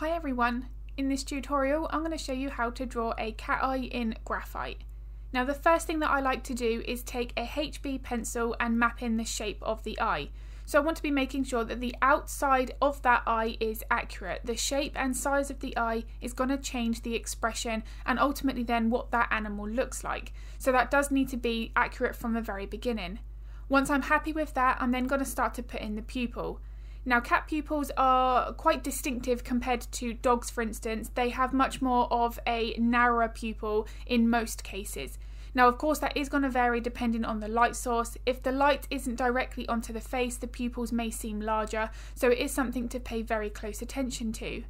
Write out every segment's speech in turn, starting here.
Hi everyone, in this tutorial I'm going to show you how to draw a cat eye in graphite. Now the first thing that I like to do is take a HB pencil and map in the shape of the eye. So I want to be making sure that the outside of that eye is accurate. The shape and size of the eye is going to change the expression and ultimately then what that animal looks like. So that does need to be accurate from the very beginning. Once I'm happy with that, I'm then going to start to put in the pupil. Now, cat pupils are quite distinctive compared to dogs, for instance. They have much more of a narrower pupil in most cases. Now, of course, that is going to vary depending on the light source. If the light isn't directly onto the face, the pupils may seem larger, so it is something to pay very close attention to.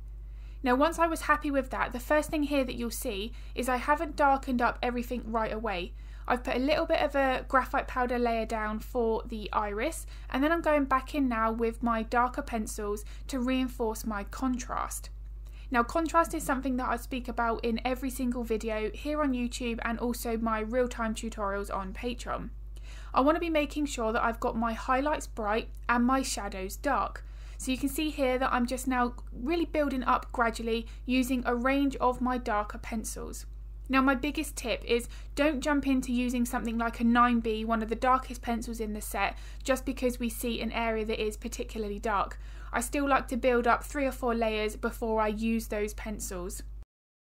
Now, once I was happy with that, the first thing here that you'll see is I haven't darkened up everything right away. I've put a little bit of a graphite powder layer down for the iris and then I'm going back in now with my darker pencils to reinforce my contrast. Now contrast is something that I speak about in every single video here on YouTube and also my real-time tutorials on Patreon. I want to be making sure that I've got my highlights bright and my shadows dark. So you can see here that I'm just now really building up gradually using a range of my darker pencils. Now my biggest tip is don't jump into using something like a 9B, one of the darkest pencils in the set, just because we see an area that is particularly dark. I still like to build up three or four layers before I use those pencils.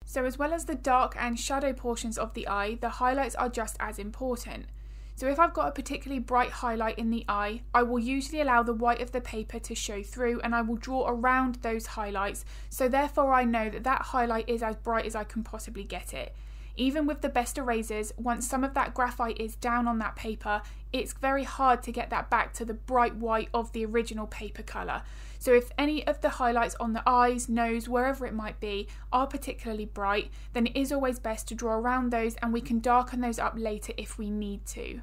So as well as the dark and shadow portions of the eye, the highlights are just as important. So if I've got a particularly bright highlight in the eye, I will usually allow the white of the paper to show through and I will draw around those highlights. So therefore I know that that highlight is as bright as I can possibly get it. Even with the best erasers, once some of that graphite is down on that paper, it's very hard to get that back to the bright white of the original paper colour. So if any of the highlights on the eyes, nose, wherever it might be, are particularly bright, then it is always best to draw around those and we can darken those up later if we need to.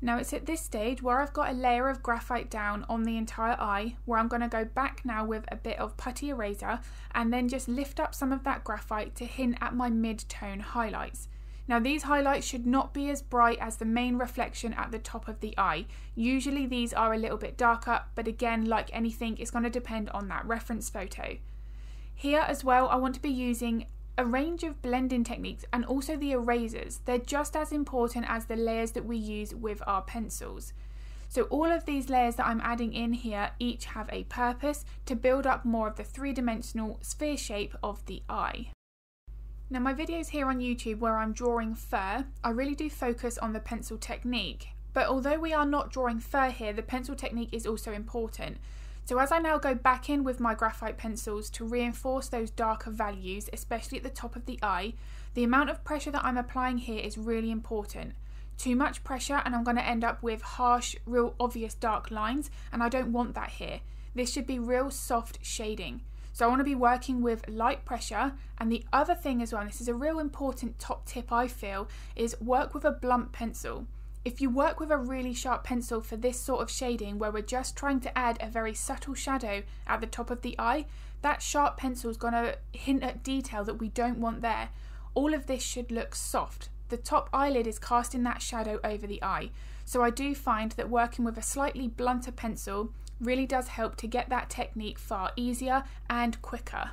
Now it's at this stage where I've got a layer of graphite down on the entire eye where I'm going to go back now with a bit of putty eraser and then just lift up some of that graphite to hint at my mid-tone highlights. Now these highlights should not be as bright as the main reflection at the top of the eye. Usually these are a little bit darker but again like anything it's going to depend on that reference photo. Here as well I want to be using a range of blending techniques and also the erasers. They're just as important as the layers that we use with our pencils. So all of these layers that I'm adding in here each have a purpose to build up more of the three-dimensional sphere shape of the eye. Now my videos here on YouTube where I'm drawing fur, I really do focus on the pencil technique. But although we are not drawing fur here, the pencil technique is also important. So as I now go back in with my graphite pencils to reinforce those darker values, especially at the top of the eye, the amount of pressure that I'm applying here is really important. Too much pressure and I'm going to end up with harsh, real obvious dark lines and I don't want that here. This should be real soft shading. So I want to be working with light pressure and the other thing as well, this is a real important top tip I feel, is work with a blunt pencil. If you work with a really sharp pencil for this sort of shading where we're just trying to add a very subtle shadow at the top of the eye, that sharp pencil is going to hint at detail that we don't want there. All of this should look soft. The top eyelid is casting that shadow over the eye. So I do find that working with a slightly blunter pencil really does help to get that technique far easier and quicker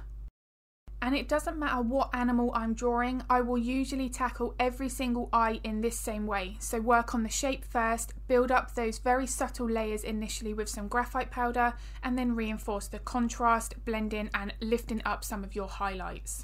and it doesn't matter what animal I'm drawing, I will usually tackle every single eye in this same way. So work on the shape first, build up those very subtle layers initially with some graphite powder, and then reinforce the contrast, blending and lifting up some of your highlights.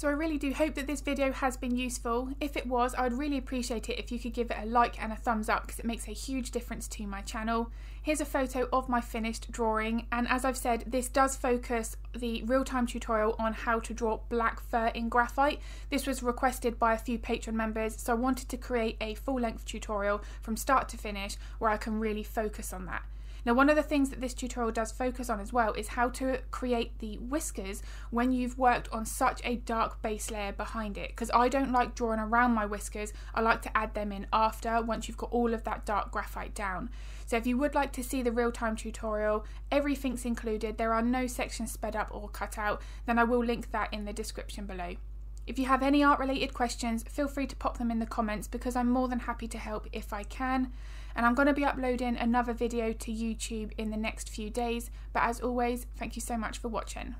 So I really do hope that this video has been useful. If it was, I would really appreciate it if you could give it a like and a thumbs up because it makes a huge difference to my channel. Here's a photo of my finished drawing and as I've said, this does focus the real-time tutorial on how to draw black fur in graphite. This was requested by a few Patreon members so I wanted to create a full-length tutorial from start to finish where I can really focus on that. Now one of the things that this tutorial does focus on as well is how to create the whiskers when you've worked on such a dark base layer behind it because I don't like drawing around my whiskers, I like to add them in after once you've got all of that dark graphite down. So if you would like to see the real-time tutorial, everything's included, there are no sections sped up or cut out, then I will link that in the description below. If you have any art related questions, feel free to pop them in the comments because I'm more than happy to help if I can. And I'm going to be uploading another video to YouTube in the next few days. But as always, thank you so much for watching.